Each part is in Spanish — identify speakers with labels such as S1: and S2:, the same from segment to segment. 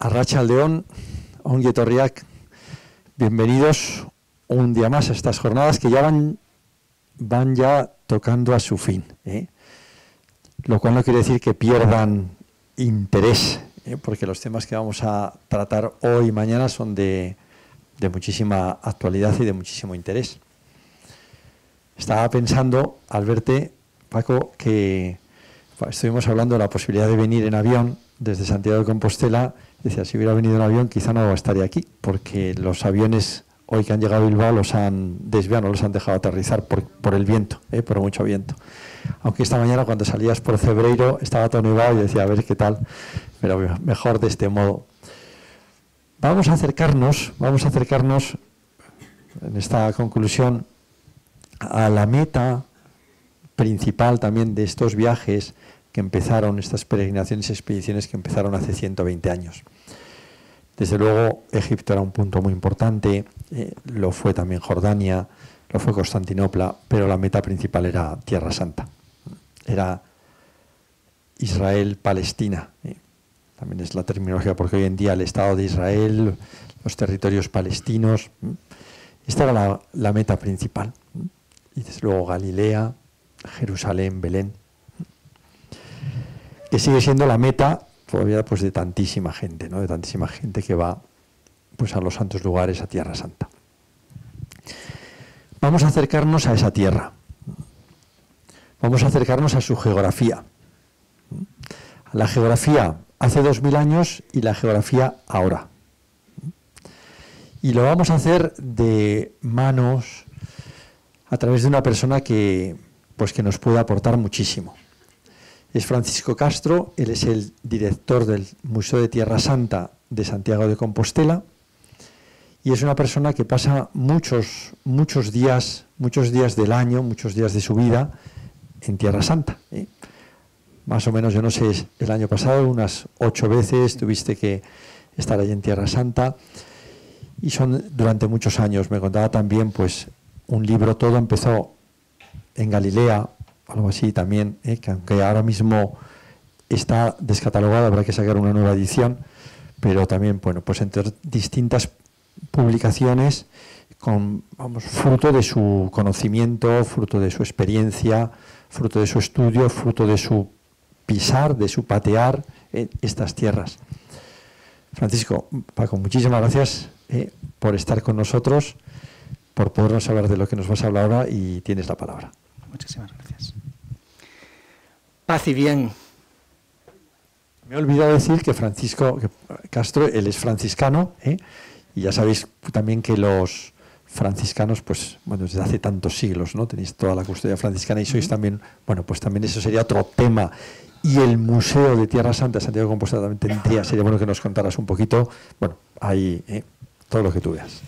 S1: Arracha León, Onguietorriac, bienvenidos un día más a estas jornadas que ya van, van ya tocando a su fin. ¿eh? Lo cual no quiere decir que pierdan interés, ¿eh? porque los temas que vamos a tratar hoy y mañana son de, de muchísima actualidad y de muchísimo interés. Estaba pensando, al verte, Paco, que estuvimos hablando de la posibilidad de venir en avión desde Santiago de Compostela Decía, si hubiera venido en avión quizá no estaría aquí, porque los aviones hoy que han llegado a Bilbao los han desviado, los han dejado aterrizar por, por el viento, ¿eh? por mucho viento. Aunque esta mañana cuando salías por Cebreiro estaba todo nevado y decía, a ver qué tal, pero mejor de este modo. Vamos a acercarnos, vamos a acercarnos en esta conclusión a la meta principal también de estos viajes que empezaron, estas peregrinaciones y expediciones que empezaron hace 120 años. Desde luego, Egipto era un punto muy importante, eh, lo fue también Jordania, lo fue Constantinopla, pero la meta principal era Tierra Santa. Era Israel-Palestina. Eh. También es la terminología, porque hoy en día el Estado de Israel, los territorios palestinos, eh, esta era la, la meta principal. Y desde luego Galilea, Jerusalén, Belén que sigue siendo la meta todavía pues de tantísima gente, ¿no? de tantísima gente que va pues a los santos lugares, a Tierra Santa. Vamos a acercarnos a esa tierra. Vamos a acercarnos a su geografía. A la geografía hace dos mil años y la geografía ahora. Y lo vamos a hacer de manos a través de una persona que, pues que nos puede aportar muchísimo es Francisco Castro, él es el director del Museo de Tierra Santa de Santiago de Compostela y es una persona que pasa muchos, muchos días, muchos días del año, muchos días de su vida en Tierra Santa. ¿eh? Más o menos, yo no sé, el año pasado unas ocho veces tuviste que estar allí en Tierra Santa y son durante muchos años. Me contaba también, pues, un libro, todo empezó en Galilea, algo así también, ¿eh? que aunque ahora mismo está descatalogado, habrá que sacar una nueva edición, pero también, bueno, pues entre distintas publicaciones con, vamos, fruto de su conocimiento, fruto de su experiencia, fruto de su estudio, fruto de su pisar, de su patear en estas tierras. Francisco, Paco, muchísimas gracias eh, por estar con nosotros, por podernos hablar de lo que nos vas a hablar ahora y tienes la palabra.
S2: Muchísimas gracias. Paz y bien.
S1: Me he olvidado decir que Francisco Castro, él es franciscano, ¿eh? y ya sabéis también que los franciscanos, pues, bueno, desde hace tantos siglos, ¿no? Tenéis toda la custodia franciscana y sois también, bueno, pues también eso sería otro tema. Y el Museo de Tierra Santa, Santiago de Compostela, también tendría, sería bueno que nos contaras un poquito, bueno, ahí, ¿eh? todo lo que tú veas.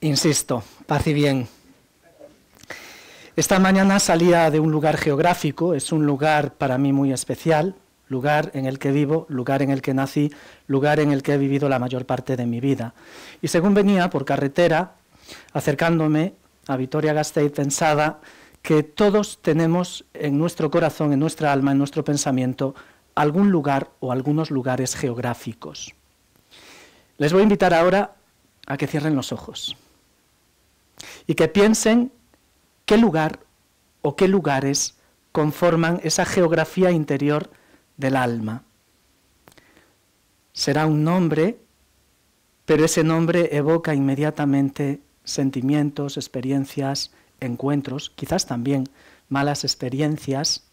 S2: Insisto, paz y bien. Esta mañana salía de un lugar geográfico, es un lugar para mí muy especial, lugar en el que vivo, lugar en el que nací, lugar en el que he vivido la mayor parte de mi vida. Y según venía por carretera, acercándome a Vitoria-Gasteiz, pensaba que todos tenemos en nuestro corazón, en nuestra alma, en nuestro pensamiento, algún lugar o algunos lugares geográficos. Les voy a invitar ahora a que cierren los ojos y que piensen qué lugar o qué lugares conforman esa geografía interior del alma. Será un nombre, pero ese nombre evoca inmediatamente sentimientos, experiencias, encuentros, quizás también malas experiencias.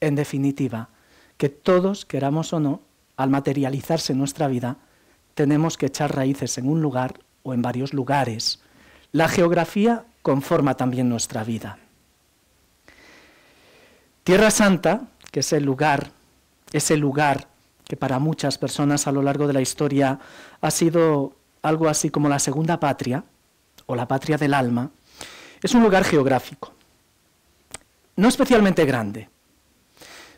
S2: En definitiva, que todos, queramos o no, al materializarse nuestra vida, tenemos que echar raíces en un lugar o en varios lugares. La geografía conforma también nuestra vida. Tierra Santa, que es el lugar, ese lugar que para muchas personas a lo largo de la historia ha sido algo así como la segunda patria, o la patria del alma, es un lugar geográfico, no especialmente grande.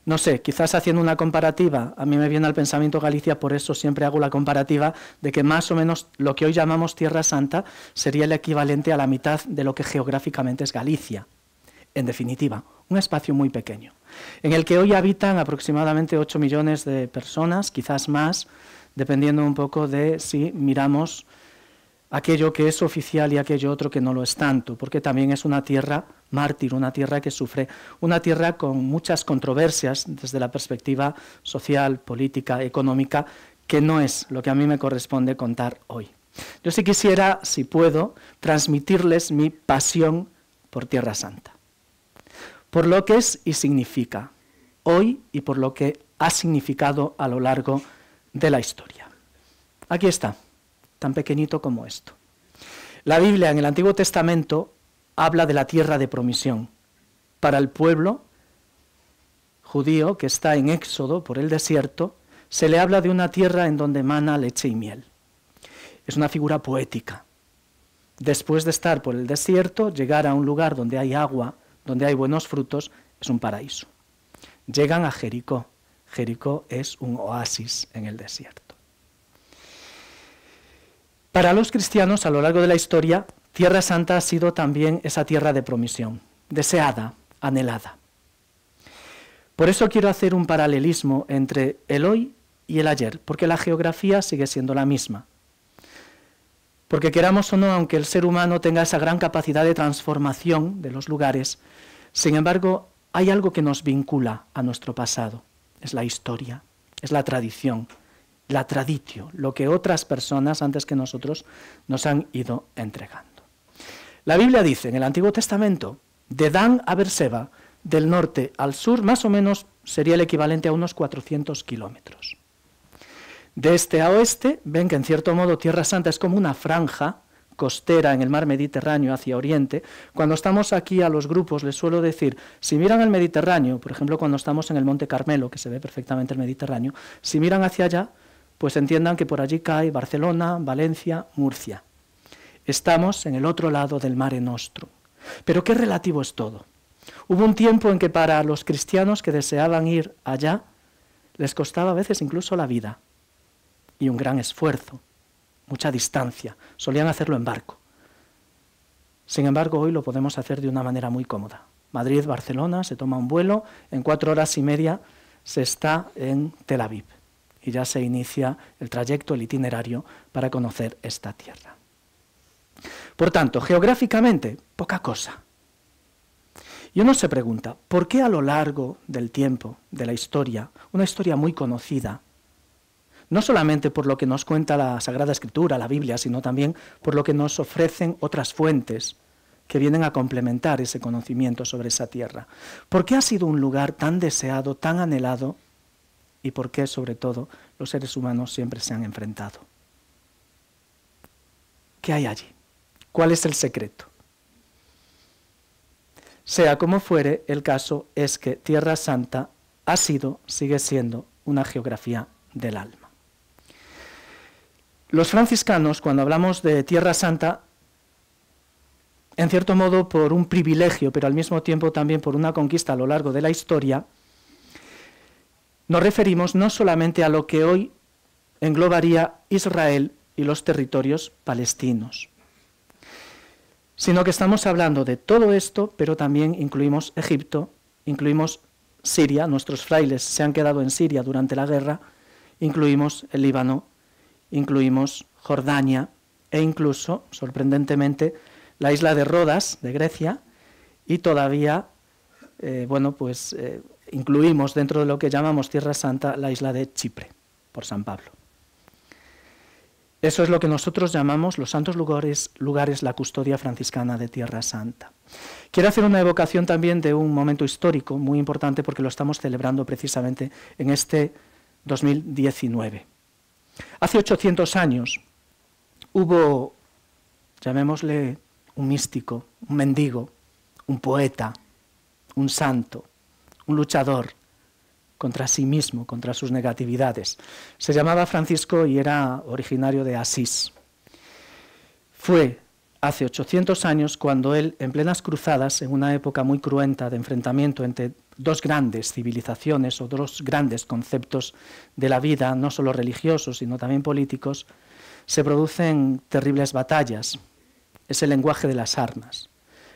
S2: No sé, quizás haciendo una comparativa, a mí me viene al pensamiento Galicia, por eso siempre hago la comparativa de que más o menos lo que hoy llamamos Tierra Santa sería el equivalente a la mitad de lo que geográficamente es Galicia. En definitiva, un espacio muy pequeño, en el que hoy habitan aproximadamente 8 millones de personas, quizás más, dependiendo un poco de si miramos aquello que es oficial y aquello otro que no lo es tanto, porque también es una tierra mártir, una tierra que sufre, una tierra con muchas controversias desde la perspectiva social, política, económica, que no es lo que a mí me corresponde contar hoy. Yo sí quisiera, si puedo, transmitirles mi pasión por Tierra Santa, por lo que es y significa hoy y por lo que ha significado a lo largo de la historia. Aquí está tan pequeñito como esto. La Biblia en el Antiguo Testamento habla de la tierra de promisión para el pueblo judío que está en éxodo por el desierto, se le habla de una tierra en donde mana leche y miel. Es una figura poética. Después de estar por el desierto, llegar a un lugar donde hay agua, donde hay buenos frutos, es un paraíso. Llegan a Jericó. Jericó es un oasis en el desierto. Para los cristianos, a lo largo de la historia, Tierra Santa ha sido también esa tierra de promisión, deseada, anhelada. Por eso quiero hacer un paralelismo entre el hoy y el ayer, porque la geografía sigue siendo la misma. Porque queramos o no, aunque el ser humano tenga esa gran capacidad de transformación de los lugares, sin embargo, hay algo que nos vincula a nuestro pasado, es la historia, es la tradición, la traditio, lo que otras personas antes que nosotros nos han ido entregando. La Biblia dice en el Antiguo Testamento, de Dan a Berseba, del norte al sur, más o menos sería el equivalente a unos 400 kilómetros. De este a oeste, ven que en cierto modo Tierra Santa es como una franja costera en el mar Mediterráneo hacia Oriente. Cuando estamos aquí a los grupos les suelo decir, si miran el Mediterráneo, por ejemplo cuando estamos en el Monte Carmelo, que se ve perfectamente el Mediterráneo, si miran hacia allá, pues entiendan que por allí cae Barcelona, Valencia, Murcia. Estamos en el otro lado del Mare Nostrum. Pero qué relativo es todo. Hubo un tiempo en que para los cristianos que deseaban ir allá les costaba a veces incluso la vida y un gran esfuerzo, mucha distancia. Solían hacerlo en barco. Sin embargo, hoy lo podemos hacer de una manera muy cómoda. Madrid-Barcelona, se toma un vuelo, en cuatro horas y media se está en Tel Aviv y ya se inicia el trayecto, el itinerario para conocer esta tierra. Por tanto, geográficamente, poca cosa. Y uno se pregunta, ¿por qué a lo largo del tiempo, de la historia, una historia muy conocida, no solamente por lo que nos cuenta la Sagrada Escritura, la Biblia, sino también por lo que nos ofrecen otras fuentes que vienen a complementar ese conocimiento sobre esa tierra? ¿Por qué ha sido un lugar tan deseado, tan anhelado y por qué, sobre todo, los seres humanos siempre se han enfrentado. ¿Qué hay allí? ¿Cuál es el secreto? Sea como fuere, el caso es que Tierra Santa ha sido, sigue siendo, una geografía del alma. Los franciscanos, cuando hablamos de Tierra Santa, en cierto modo por un privilegio, pero al mismo tiempo también por una conquista a lo largo de la historia, nos referimos no solamente a lo que hoy englobaría Israel y los territorios palestinos, sino que estamos hablando de todo esto, pero también incluimos Egipto, incluimos Siria, nuestros frailes se han quedado en Siria durante la guerra, incluimos el Líbano, incluimos Jordania e incluso, sorprendentemente, la isla de Rodas, de Grecia, y todavía, eh, bueno, pues eh, incluimos dentro de lo que llamamos Tierra Santa la isla de Chipre, por San Pablo. Eso es lo que nosotros llamamos los santos lugares, lugares, la custodia franciscana de Tierra Santa. Quiero hacer una evocación también de un momento histórico muy importante porque lo estamos celebrando precisamente en este 2019. Hace 800 años hubo, llamémosle, un místico, un mendigo, un poeta, un santo, un luchador contra sí mismo, contra sus negatividades. Se llamaba Francisco y era originario de Asís. Fue hace 800 años cuando él, en plenas cruzadas, en una época muy cruenta de enfrentamiento entre dos grandes civilizaciones o dos grandes conceptos de la vida, no solo religiosos, sino también políticos, se producen terribles batallas. Es el lenguaje de las armas.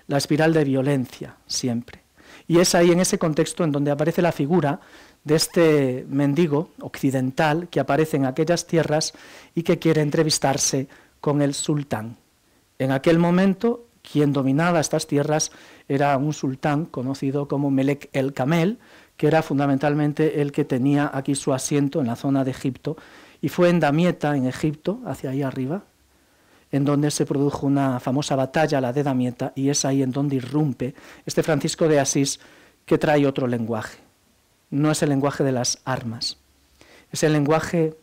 S2: la espiral de violencia siempre. Y es ahí, en ese contexto, en donde aparece la figura de este mendigo occidental que aparece en aquellas tierras y que quiere entrevistarse con el sultán. En aquel momento, quien dominaba estas tierras era un sultán conocido como Melek el Camel, que era fundamentalmente el que tenía aquí su asiento en la zona de Egipto, y fue en Damieta, en Egipto, hacia ahí arriba, en donde se produjo una famosa batalla, la de Damieta, y es ahí en donde irrumpe este Francisco de Asís que trae otro lenguaje. No es el lenguaje de las armas, es el lenguaje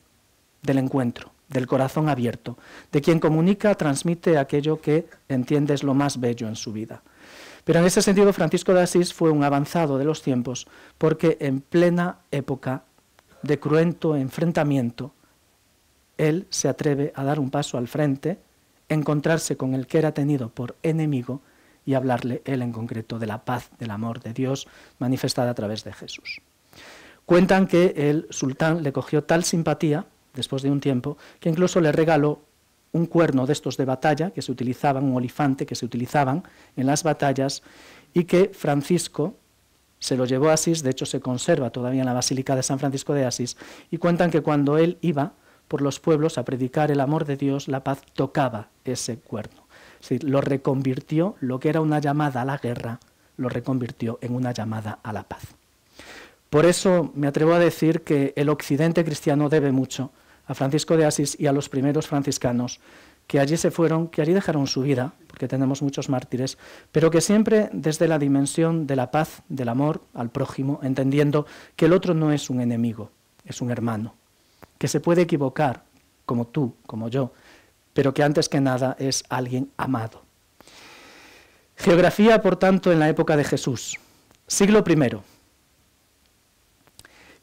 S2: del encuentro, del corazón abierto, de quien comunica, transmite aquello que entiende es lo más bello en su vida. Pero en ese sentido Francisco de Asís fue un avanzado de los tiempos porque en plena época de cruento enfrentamiento, él se atreve a dar un paso al frente encontrarse con el que era tenido por enemigo y hablarle él en concreto de la paz, del amor de Dios manifestada a través de Jesús. Cuentan que el sultán le cogió tal simpatía, después de un tiempo, que incluso le regaló un cuerno de estos de batalla que se utilizaban, un olifante que se utilizaban en las batallas y que Francisco se lo llevó a Asís, de hecho se conserva todavía en la Basílica de San Francisco de Asís, y cuentan que cuando él iba por los pueblos a predicar el amor de Dios, la paz tocaba ese cuerno. Es decir, lo reconvirtió, lo que era una llamada a la guerra, lo reconvirtió en una llamada a la paz. Por eso me atrevo a decir que el occidente cristiano debe mucho a Francisco de Asís y a los primeros franciscanos, que allí se fueron, que allí dejaron su vida, porque tenemos muchos mártires, pero que siempre desde la dimensión de la paz, del amor al prójimo, entendiendo que el otro no es un enemigo, es un hermano, que se puede equivocar, como tú, como yo, pero que antes que nada es alguien amado. Geografía, por tanto, en la época de Jesús. Siglo I.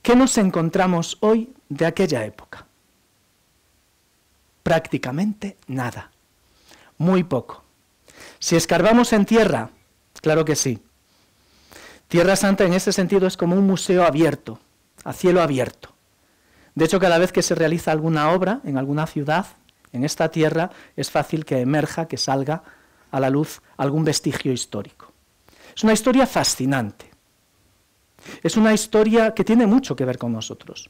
S2: ¿Qué nos encontramos hoy de aquella época? Prácticamente nada, muy poco. Si escarbamos en tierra, claro que sí. Tierra Santa en ese sentido es como un museo abierto, a cielo abierto. De hecho, cada vez que se realiza alguna obra en alguna ciudad, en esta tierra, es fácil que emerja, que salga a la luz algún vestigio histórico. Es una historia fascinante. Es una historia que tiene mucho que ver con nosotros.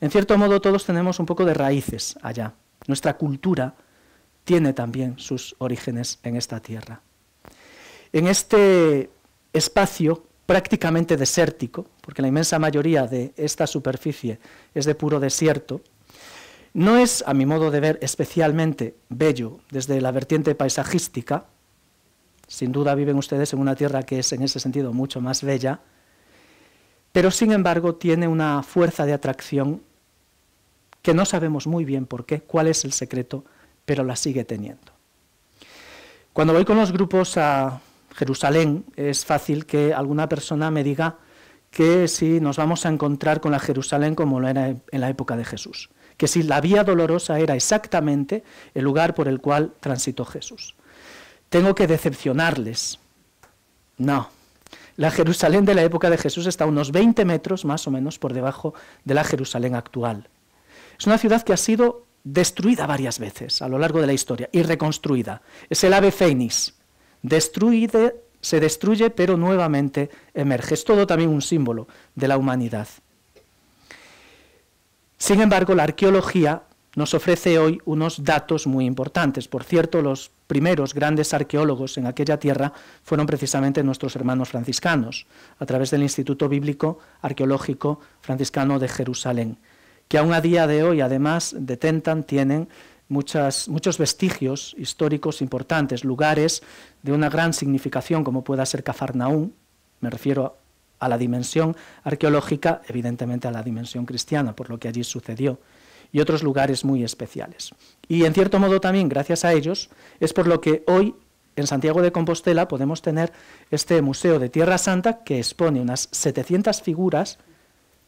S2: En cierto modo todos tenemos un poco de raíces allá. Nuestra cultura tiene también sus orígenes en esta tierra. En este espacio prácticamente desértico, porque la inmensa mayoría de esta superficie es de puro desierto, no es, a mi modo de ver, especialmente bello desde la vertiente paisajística. Sin duda viven ustedes en una tierra que es en ese sentido mucho más bella, pero sin embargo tiene una fuerza de atracción que no sabemos muy bien por qué, cuál es el secreto, pero la sigue teniendo. Cuando voy con los grupos a Jerusalén, es fácil que alguna persona me diga que si nos vamos a encontrar con la Jerusalén como lo era en la época de Jesús, que si la vía dolorosa era exactamente el lugar por el cual transitó Jesús. Tengo que decepcionarles. No. La Jerusalén de la época de Jesús está a unos 20 metros más o menos por debajo de la Jerusalén actual. Es una ciudad que ha sido destruida varias veces a lo largo de la historia y reconstruida. Es el ave fénix, Destruide, se destruye, pero nuevamente emerge. Es todo también un símbolo de la humanidad. Sin embargo, la arqueología nos ofrece hoy unos datos muy importantes. Por cierto, los primeros grandes arqueólogos en aquella tierra fueron precisamente nuestros hermanos franciscanos, a través del Instituto Bíblico Arqueológico Franciscano de Jerusalén, que aún a día de hoy, además, detentan, tienen muchos vestigios históricos importantes, lugares de una gran significación como pueda ser Cafarnaún, me refiero a la dimensión arqueológica, evidentemente a la dimensión cristiana, por lo que allí sucedió, y otros lugares muy especiales. Y en cierto modo también, gracias a ellos, es por lo que hoy en Santiago de Compostela podemos tener este Museo de Tierra Santa que expone unas 700 figuras,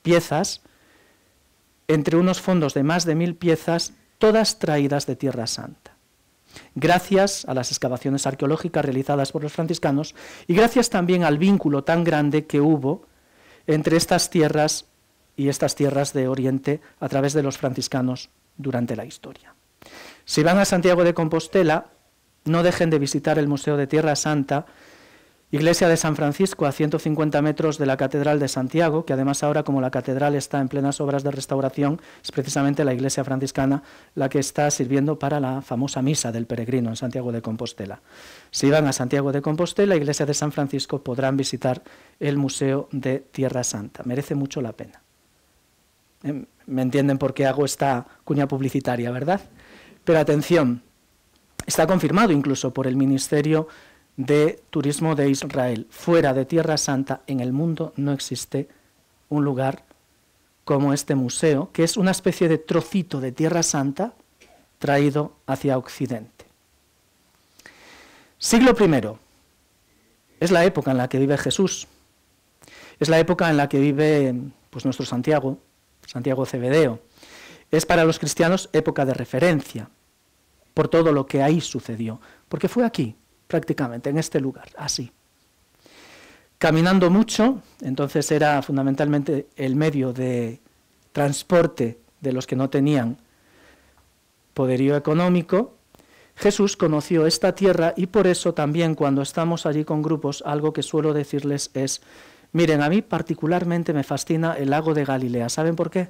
S2: piezas, entre unos fondos de más de mil piezas todas traídas de Tierra Santa. Gracias a las excavaciones arqueológicas realizadas por los franciscanos y gracias también al vínculo tan grande que hubo entre estas tierras y estas tierras de Oriente a través de los franciscanos durante la historia. Si van a Santiago de Compostela, no dejen de visitar el Museo de Tierra Santa, Iglesia de San Francisco, a 150 metros de la Catedral de Santiago, que además ahora como la catedral está en plenas obras de restauración, es precisamente la iglesia franciscana la que está sirviendo para la famosa misa del peregrino en Santiago de Compostela. Si van a Santiago de Compostela, Iglesia de San Francisco, podrán visitar el Museo de Tierra Santa. Merece mucho la pena. Em, me entienden por qué hago esta cuña publicitaria, ¿verdad? Pero atención, está confirmado incluso por el Ministerio de turismo de Israel. Fuera de Tierra Santa, en el mundo no existe un lugar como este museo, que es una especie de trocito de Tierra Santa traído hacia Occidente. Siglo I es la época en la que vive Jesús, es la época en la que vive pues, nuestro Santiago, Santiago Cebedeo. Es para los cristianos época de referencia por todo lo que ahí sucedió, porque fue aquí, prácticamente, en este lugar, así. Caminando mucho, entonces era fundamentalmente el medio de transporte de los que no tenían poderío económico, Jesús conoció esta tierra y por eso también cuando estamos allí con grupos, algo que suelo decirles es, miren, a mí particularmente me fascina el lago de Galilea. ¿Saben por qué?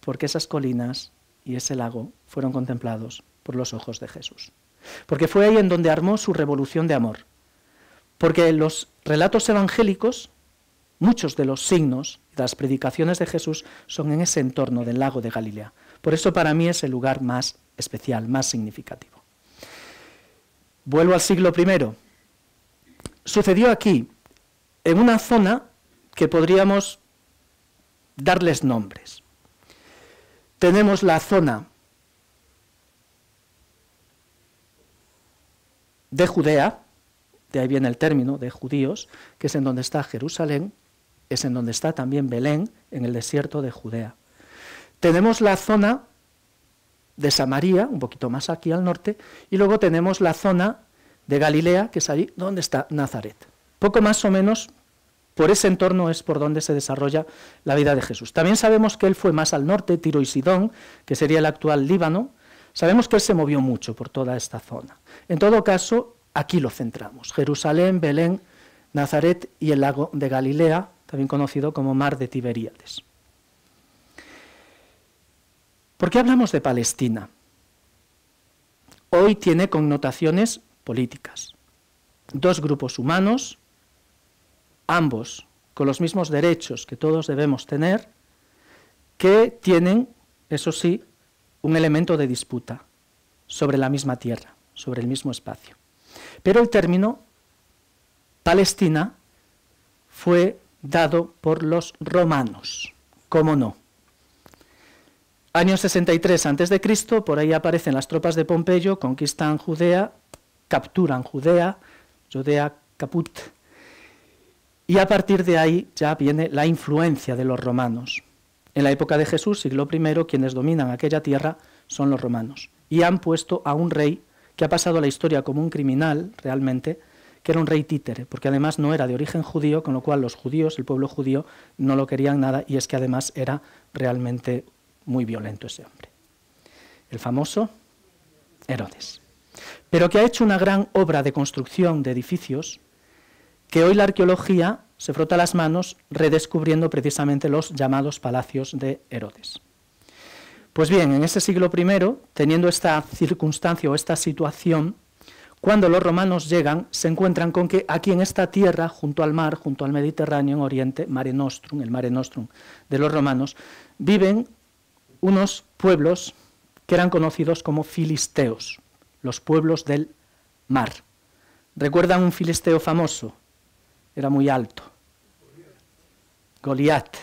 S2: Porque esas colinas y ese lago fueron contemplados por los ojos de Jesús porque fue ahí en donde armó su revolución de amor. Porque los relatos evangélicos, muchos de los signos de las predicaciones de Jesús son en ese entorno del lago de Galilea. Por eso para mí es el lugar más especial, más significativo. Vuelvo al siglo I. Sucedió aquí, en una zona que podríamos darles nombres. Tenemos la zona de Judea, de ahí viene el término de judíos, que es en donde está Jerusalén, es en donde está también Belén, en el desierto de Judea. Tenemos la zona de Samaria, un poquito más aquí al norte, y luego tenemos la zona de Galilea, que es allí donde está Nazaret. Poco más o menos por ese entorno es por donde se desarrolla la vida de Jesús. También sabemos que él fue más al norte, Tiro y Sidón, que sería el actual Líbano, Sabemos que él se movió mucho por toda esta zona. En todo caso, aquí lo centramos. Jerusalén, Belén, Nazaret y el lago de Galilea, también conocido como Mar de Tiberíades. ¿Por qué hablamos de Palestina? Hoy tiene connotaciones políticas. Dos grupos humanos, ambos con los mismos derechos que todos debemos tener, que tienen, eso sí, un elemento de disputa sobre la misma tierra, sobre el mismo espacio. Pero el término Palestina fue dado por los romanos, ¿cómo no? Año 63 a.C., por ahí aparecen las tropas de Pompeyo, conquistan Judea, capturan Judea, Judea caput, y a partir de ahí ya viene la influencia de los romanos. En la época de Jesús, siglo I, quienes dominan aquella tierra son los romanos. Y han puesto a un rey que ha pasado a la historia como un criminal, realmente, que era un rey títere, porque además no era de origen judío, con lo cual los judíos, el pueblo judío, no lo querían nada, y es que además era realmente muy violento ese hombre. El famoso Herodes. Pero que ha hecho una gran obra de construcción de edificios, que hoy la arqueología se frota las manos redescubriendo precisamente los llamados palacios de Herodes. Pues bien, en ese siglo I, teniendo esta circunstancia o esta situación, cuando los romanos llegan, se encuentran con que aquí en esta tierra, junto al mar, junto al Mediterráneo, en Oriente, Mare Nostrum, el Mare Nostrum de los romanos, viven unos pueblos que eran conocidos como filisteos, los pueblos del mar. ¿Recuerdan un filisteo famoso? Era muy alto, Goliat,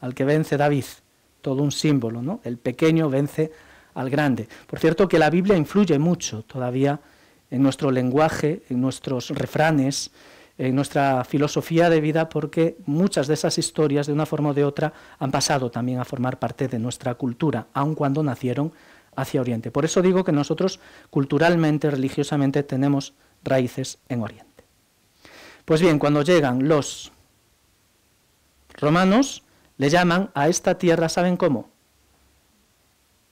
S2: al que vence David, todo un símbolo, ¿no? El pequeño vence al grande. Por cierto que la Biblia influye mucho todavía en nuestro lenguaje, en nuestros refranes, en nuestra filosofía de vida, porque muchas de esas historias, de una forma o de otra, han pasado también a formar parte de nuestra cultura, aun cuando nacieron hacia Oriente. Por eso digo que nosotros culturalmente, religiosamente, tenemos raíces en Oriente. Pues bien, cuando llegan los romanos le llaman a esta tierra, ¿saben cómo?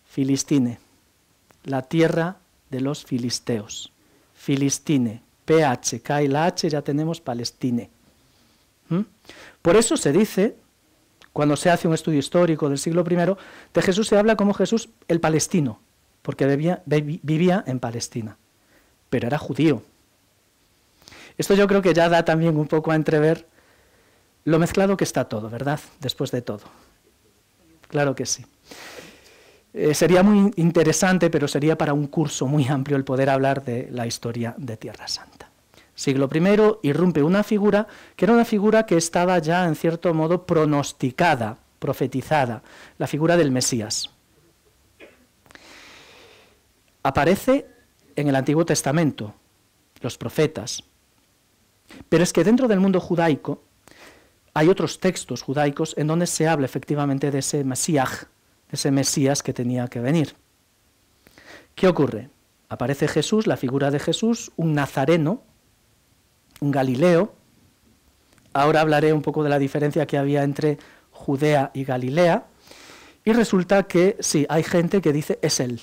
S2: Filistine, la tierra de los filisteos. Filistine, PH, K y la H ya tenemos Palestine. ¿Mm? Por eso se dice, cuando se hace un estudio histórico del siglo I, de Jesús se habla como Jesús el palestino, porque vivía en Palestina, pero era judío. Esto yo creo que ya da también un poco a entrever lo mezclado que está todo, ¿verdad? Después de todo. Claro que sí. Eh, sería muy interesante, pero sería para un curso muy amplio el poder hablar de la historia de Tierra Santa. Siglo I irrumpe una figura que era una figura que estaba ya en cierto modo pronosticada, profetizada, la figura del Mesías. Aparece en el Antiguo Testamento, los profetas, pero es que dentro del mundo judaico hay otros textos judaicos en donde se habla efectivamente de ese Mesías, ese Mesías que tenía que venir. ¿Qué ocurre? Aparece Jesús, la figura de Jesús, un nazareno, un Galileo. Ahora hablaré un poco de la diferencia que había entre Judea y Galilea. Y resulta que sí, hay gente que dice es él,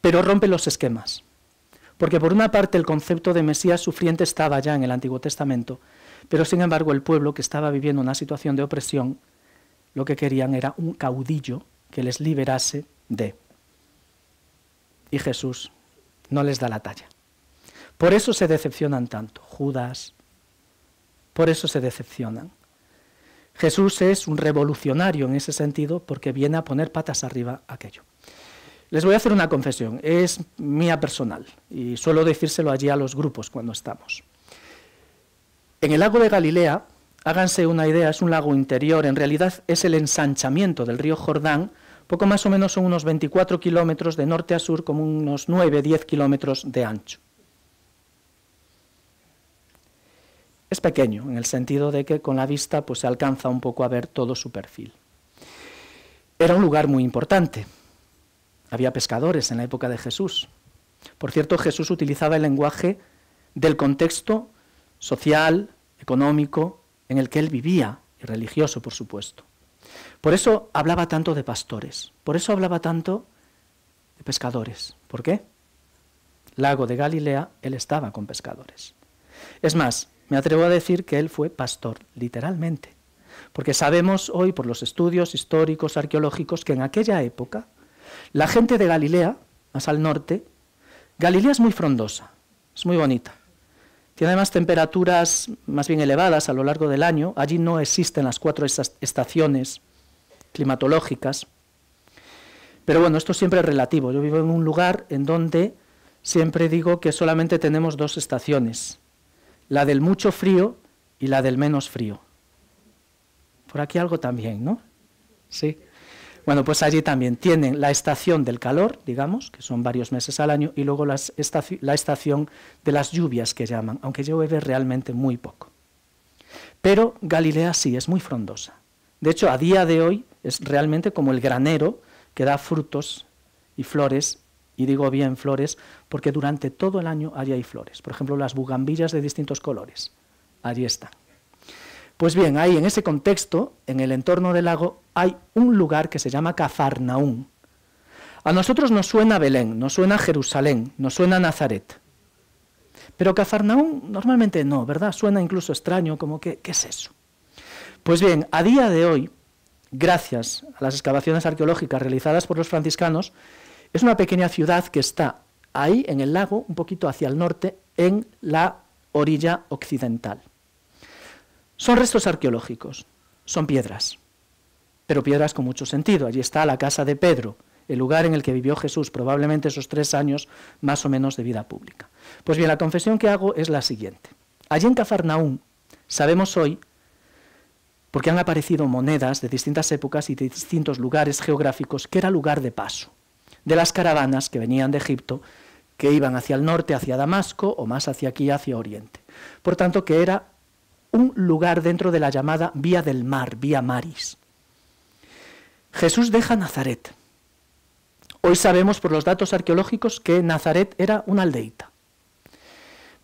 S2: pero rompe los esquemas. Porque por una parte el concepto de Mesías sufriente estaba ya en el Antiguo Testamento, pero sin embargo el pueblo que estaba viviendo una situación de opresión, lo que querían era un caudillo que les liberase de. Y Jesús no les da la talla. Por eso se decepcionan tanto, Judas, por eso se decepcionan. Jesús es un revolucionario en ese sentido porque viene a poner patas arriba aquello. Les voy a hacer una confesión, es mía personal y suelo decírselo allí a los grupos cuando estamos. En el lago de Galilea, háganse una idea, es un lago interior, en realidad es el ensanchamiento del río Jordán poco más o menos son unos 24 kilómetros de norte a sur, como unos 9-10 kilómetros de ancho. Es pequeño, en el sentido de que con la vista pues, se alcanza un poco a ver todo su perfil. Era un lugar muy importante. Había pescadores en la época de Jesús. Por cierto, Jesús utilizaba el lenguaje del contexto social, económico, en el que él vivía, y religioso, por supuesto. Por eso hablaba tanto de pastores, por eso hablaba tanto de pescadores. ¿Por qué? Lago de Galilea, él estaba con pescadores. Es más, me atrevo a decir que él fue pastor, literalmente, porque sabemos hoy por los estudios históricos, arqueológicos, que en aquella época la gente de Galilea, más al norte, Galilea es muy frondosa, es muy bonita. Tiene además temperaturas más bien elevadas a lo largo del año. Allí no existen las cuatro estaciones climatológicas. Pero bueno, esto siempre es relativo. Yo vivo en un lugar en donde siempre digo que solamente tenemos dos estaciones, la del mucho frío y la del menos frío. Por aquí algo también, ¿no? Sí. Bueno, pues allí también tienen la estación del calor, digamos, que son varios meses al año, y luego la estación de las lluvias que llaman, aunque llueve realmente muy poco. Pero Galilea sí es muy frondosa. De hecho, a día de hoy es realmente como el granero que da frutos y flores, y digo bien flores, porque durante todo el año allí hay flores. Por ejemplo, las bugambillas de distintos colores. Allí están. Pues bien, ahí en ese contexto, en el entorno del lago, hay un lugar que se llama Cafarnaún. A nosotros nos suena Belén, nos suena Jerusalén, nos suena Nazaret. Pero Cafarnaún normalmente no, ¿verdad? Suena incluso extraño, como que, ¿qué es eso? Pues bien, a día de hoy, gracias a las excavaciones arqueológicas realizadas por los franciscanos, es una pequeña ciudad que está ahí en el lago, un poquito hacia el norte, en la orilla occidental. Son restos arqueológicos, son piedras, pero piedras con mucho sentido. Allí está la casa de Pedro, el lugar en el que vivió Jesús, probablemente esos tres años más o menos de vida pública. Pues bien, la confesión que hago es la siguiente. Allí en Cafarnaún sabemos hoy, porque han aparecido monedas de distintas épocas y de distintos lugares geográficos, que era lugar de paso de las caravanas que venían de Egipto, que iban hacia el norte, hacia Damasco, o más hacia aquí, hacia Oriente. Por tanto, que era un lugar dentro de la llamada Vía del Mar, Vía Maris. Jesús deja Nazaret. Hoy sabemos por los datos arqueológicos que Nazaret era una aldeita.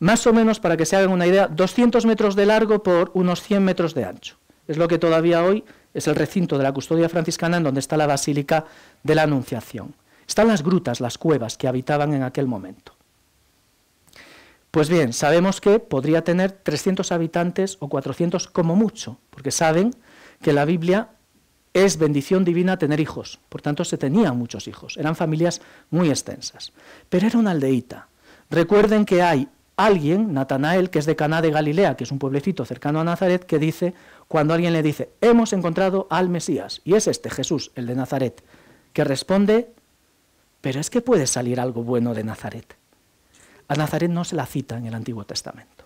S2: Más o menos, para que se hagan una idea, 200 metros de largo por unos 100 metros de ancho. Es lo que todavía hoy es el recinto de la custodia franciscana en donde está la Basílica de la Anunciación. están las grutas, las cuevas que habitaban en aquel momento. Pues bien, sabemos que podría tener 300 habitantes o 400 como mucho, porque saben que la Biblia es bendición divina tener hijos, por tanto se tenían muchos hijos, eran familias muy extensas. Pero era una aldeíta. Recuerden que hay alguien, Natanael, que es de Caná de Galilea, que es un pueblecito cercano a Nazaret, que dice, cuando alguien le dice, hemos encontrado al Mesías, y es este Jesús, el de Nazaret, que responde, pero es que puede salir algo bueno de Nazaret. A Nazaret no se la cita en el Antiguo Testamento.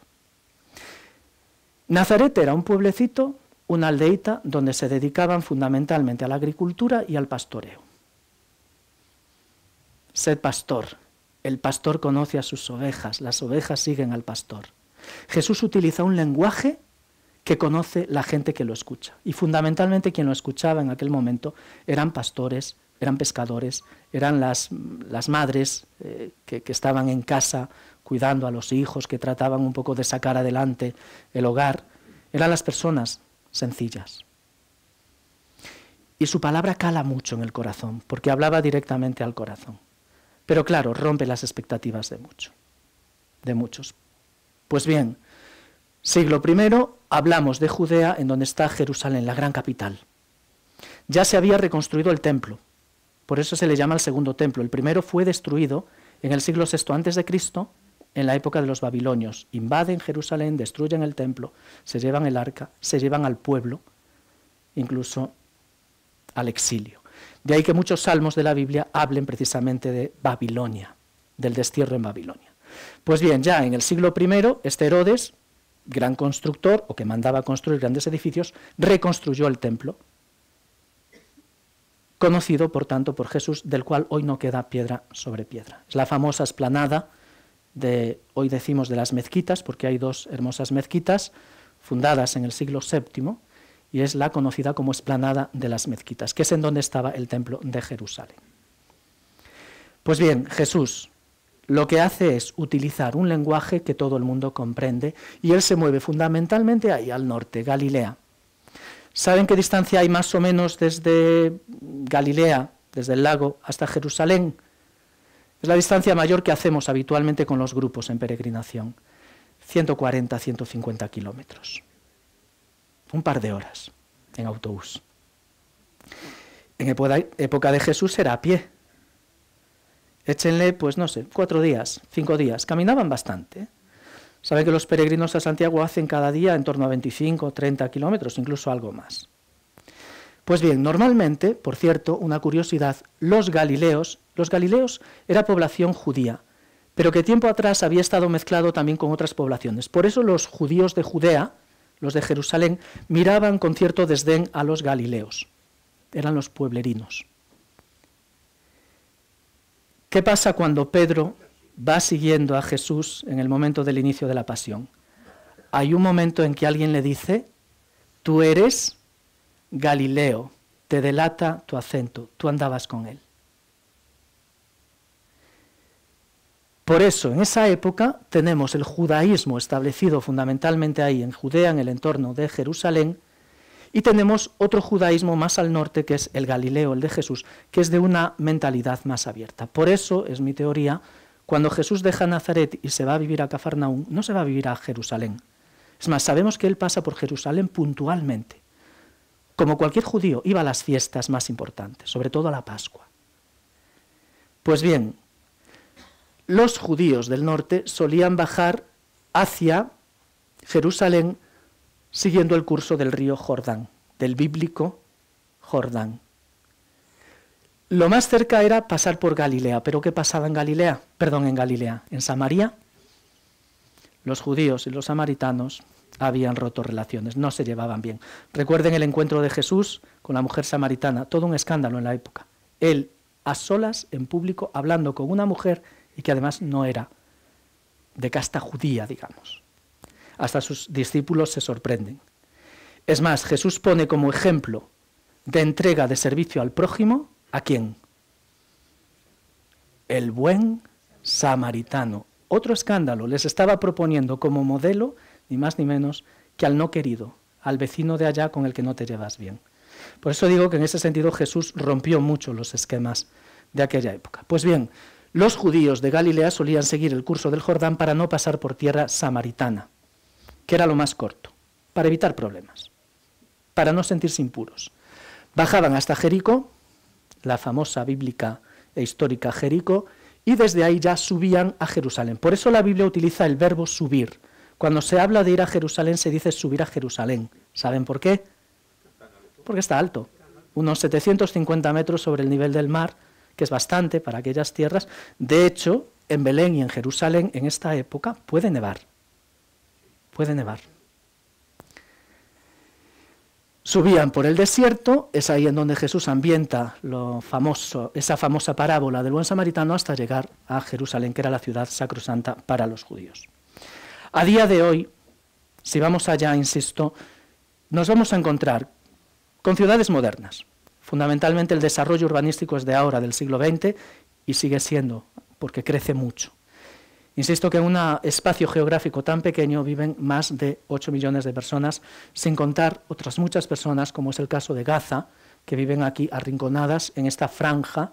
S2: Nazaret era un pueblecito, una aldeita, donde se dedicaban fundamentalmente a la agricultura y al pastoreo. Sed pastor. El pastor conoce a sus ovejas, las ovejas siguen al pastor. Jesús utiliza un lenguaje que conoce la gente que lo escucha. Y fundamentalmente quien lo escuchaba en aquel momento eran pastores, eran pescadores, eran las, las madres eh, que, que estaban en casa cuidando a los hijos, que trataban un poco de sacar adelante el hogar. Eran las personas sencillas. Y su palabra cala mucho en el corazón, porque hablaba directamente al corazón. Pero claro, rompe las expectativas de muchos, de muchos. Pues bien, siglo I hablamos de Judea, en donde está Jerusalén, la gran capital. Ya se había reconstruido el templo, por eso se le llama el segundo templo. El primero fue destruido en el siglo VI antes de Cristo, en la época de los babilonios. Invaden Jerusalén, destruyen el templo, se llevan el arca, se llevan al pueblo, incluso al exilio. De ahí que muchos salmos de la Biblia hablen precisamente de Babilonia, del destierro en Babilonia. Pues bien, ya en el siglo I, este Herodes, gran constructor o que mandaba construir grandes edificios, reconstruyó el templo conocido por tanto por Jesús, del cual hoy no queda piedra sobre piedra. Es la famosa esplanada de, hoy decimos de las mezquitas, porque hay dos hermosas mezquitas fundadas en el siglo VII, y es la conocida como esplanada de las mezquitas, que es en donde estaba el templo de Jerusalén. Pues bien, Jesús lo que hace es utilizar un lenguaje que todo el mundo comprende, y él se mueve fundamentalmente ahí al norte, Galilea. ¿Saben qué distancia hay más o menos desde Galilea, desde el lago, hasta Jerusalén? Es la distancia mayor que hacemos habitualmente con los grupos en peregrinación. 140, 150 kilómetros. Un par de horas en autobús. En época de Jesús era a pie. Échenle, pues no sé, cuatro días, cinco días. Caminaban bastante. Saben que los peregrinos a Santiago hacen cada día en torno a 25 o 30 kilómetros, incluso algo más. Pues bien, normalmente, por cierto, una curiosidad, los galileos, los galileos era población judía, pero que tiempo atrás había estado mezclado también con otras poblaciones. Por eso los judíos de Judea, los de Jerusalén, miraban con cierto desdén a los galileos. Eran los pueblerinos. ¿Qué pasa cuando Pedro va siguiendo a Jesús en el momento del inicio de la pasión. Hay un momento en que alguien le dice, tú eres Galileo, te delata tu acento, tú andabas con él. Por eso, en esa época tenemos el judaísmo establecido fundamentalmente ahí, en Judea, en el entorno de Jerusalén, y tenemos otro judaísmo más al norte, que es el Galileo, el de Jesús, que es de una mentalidad más abierta. Por eso, es mi teoría, cuando Jesús deja Nazaret y se va a vivir a Cafarnaúm, no se va a vivir a Jerusalén. Es más, sabemos que él pasa por Jerusalén puntualmente. Como cualquier judío, iba a las fiestas más importantes, sobre todo a la Pascua. Pues bien, los judíos del norte solían bajar hacia Jerusalén siguiendo el curso del río Jordán, del bíblico Jordán. Lo más cerca era pasar por Galilea, pero ¿qué pasaba en Galilea? Perdón, en Galilea, en Samaria. Los judíos y los samaritanos habían roto relaciones, no se llevaban bien. Recuerden el encuentro de Jesús con la mujer samaritana, todo un escándalo en la época. Él a solas, en público, hablando con una mujer y que además no era de casta judía, digamos. Hasta sus discípulos se sorprenden. Es más, Jesús pone como ejemplo de entrega de servicio al prójimo ¿A quién? El buen samaritano. Otro escándalo les estaba proponiendo como modelo, ni más ni menos, que al no querido, al vecino de allá con el que no te llevas bien. Por eso digo que en ese sentido Jesús rompió mucho los esquemas de aquella época. Pues bien, los judíos de Galilea solían seguir el curso del Jordán para no pasar por tierra samaritana, que era lo más corto, para evitar problemas, para no sentirse impuros. Bajaban hasta Jericó, la famosa bíblica e histórica Jericó, y desde ahí ya subían a Jerusalén. Por eso la Biblia utiliza el verbo subir. Cuando se habla de ir a Jerusalén se dice subir a Jerusalén. ¿Saben por qué? Porque está alto, unos 750 metros sobre el nivel del mar, que es bastante para aquellas tierras. De hecho, en Belén y en Jerusalén en esta época puede nevar. Puede nevar. Subían por el desierto, es ahí en donde Jesús ambienta lo famoso, esa famosa parábola del buen samaritano hasta llegar a Jerusalén, que era la ciudad sacrosanta para los judíos. A día de hoy, si vamos allá, insisto, nos vamos a encontrar con ciudades modernas. Fundamentalmente el desarrollo urbanístico es de ahora, del siglo XX, y sigue siendo, porque crece mucho. Insisto que en un espacio geográfico tan pequeño viven más de 8 millones de personas, sin contar otras muchas personas, como es el caso de Gaza, que viven aquí arrinconadas en esta franja,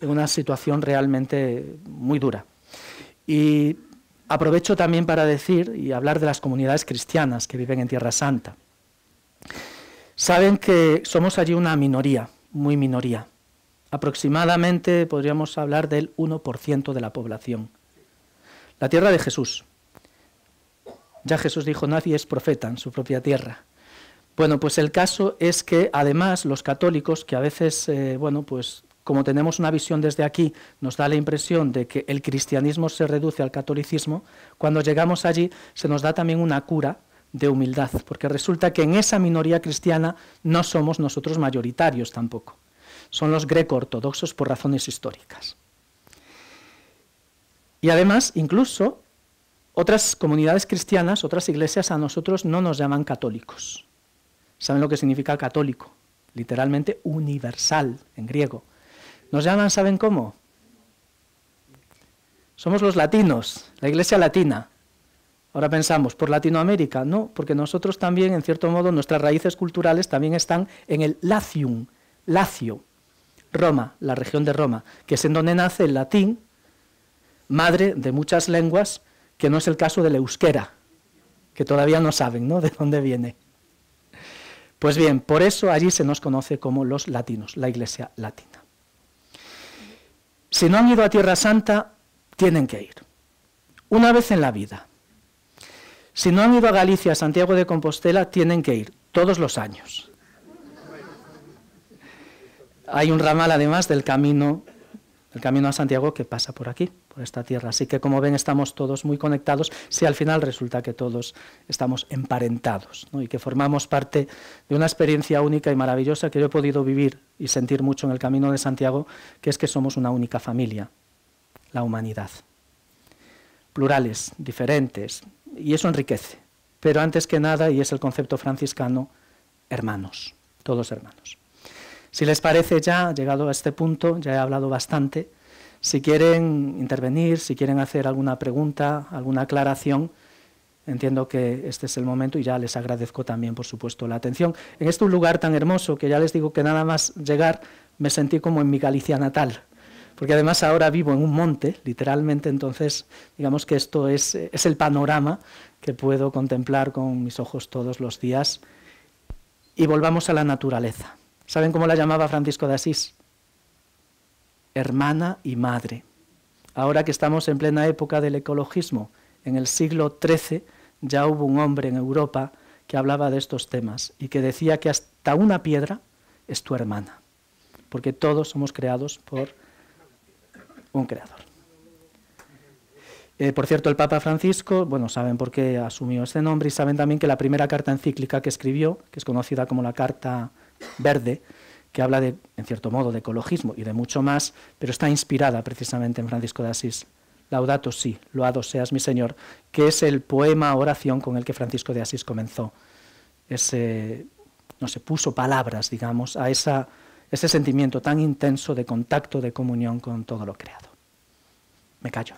S2: en una situación realmente muy dura. Y aprovecho también para decir y hablar de las comunidades cristianas que viven en Tierra Santa. Saben que somos allí una minoría, muy minoría. Aproximadamente podríamos hablar del 1% de la población. La tierra de Jesús. Ya Jesús dijo, nadie es profeta en su propia tierra. Bueno, pues el caso es que además los católicos, que a veces, eh, bueno, pues como tenemos una visión desde aquí, nos da la impresión de que el cristianismo se reduce al catolicismo, cuando llegamos allí se nos da también una cura de humildad, porque resulta que en esa minoría cristiana no somos nosotros mayoritarios tampoco, son los greco-ortodoxos por razones históricas. Y además, incluso, otras comunidades cristianas, otras iglesias a nosotros no nos llaman católicos. ¿Saben lo que significa católico? Literalmente universal en griego. Nos llaman, ¿saben cómo? Somos los latinos, la iglesia latina. Ahora pensamos, ¿por Latinoamérica? No, porque nosotros también, en cierto modo, nuestras raíces culturales también están en el Lacium, Lacio, Roma, la región de Roma, que es en donde nace el latín, madre de muchas lenguas, que no es el caso del euskera, que todavía no saben ¿no? de dónde viene. Pues bien, por eso allí se nos conoce como los latinos, la iglesia latina. Si no han ido a Tierra Santa, tienen que ir. Una vez en la vida. Si no han ido a Galicia, a Santiago de Compostela, tienen que ir todos los años. Hay un ramal además del camino, del camino a Santiago que pasa por aquí, por esta tierra. Así que como ven estamos todos muy conectados, si al final resulta que todos estamos emparentados y que formamos parte de una experiencia única y maravillosa que yo he podido vivir y sentir mucho en el camino de Santiago, que es que somos una única familia, la humanidad. Plurales, diferentes, y eso enriquece. Pero antes que nada, y es el concepto franciscano, hermanos, todos hermanos. Si les parece ya, llegado a este punto, ya he hablado bastante, si quieren intervenir, si quieren hacer alguna pregunta, alguna aclaración, entiendo que este es el momento y ya les agradezco también, por supuesto, la atención. En este lugar tan hermoso que ya les digo que nada más llegar me sentí como en mi Galicia natal, porque además ahora vivo en un monte, literalmente, entonces digamos que esto es, es el panorama que puedo contemplar con mis ojos todos los días. Y volvamos a la naturaleza. ¿Saben cómo la llamaba Francisco de Asís? Hermana y madre. Ahora que estamos en plena época del ecologismo, en el siglo XIII ya hubo un hombre en Europa que hablaba de estos temas y que decía que hasta una piedra es tu hermana, porque todos somos creados por un creador. Eh, por cierto, el Papa Francisco, bueno, saben por qué asumió este nombre y saben también que la primera carta encíclica que escribió, que es conocida como la Carta Verde, que habla de, en cierto modo, de ecologismo y de mucho más, pero está inspirada precisamente en Francisco de Asís. Laudato si, loado seas mi Señor, que es el poema oración con el que Francisco de Asís comenzó. Ese, no se puso palabras, digamos, a esa ese sentimiento tan intenso de contacto, de comunión con todo lo creado. Me callo.